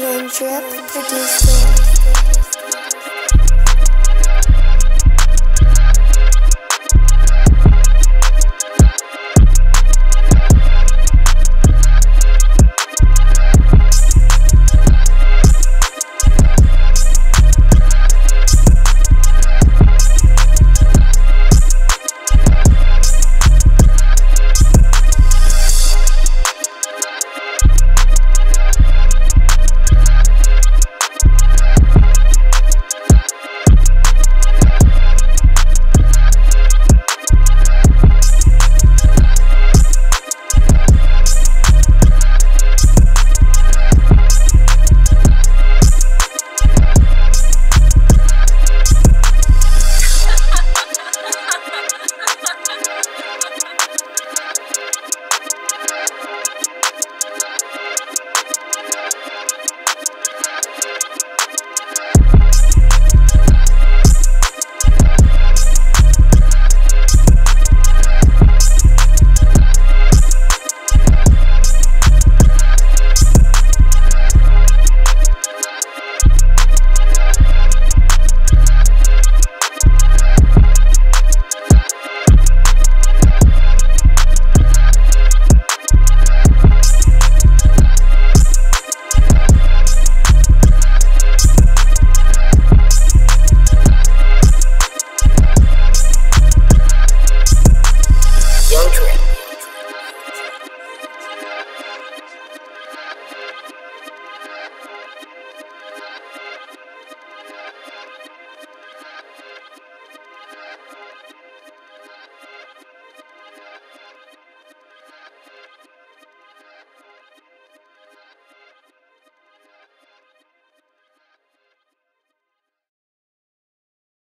Known trip Producer. Factory.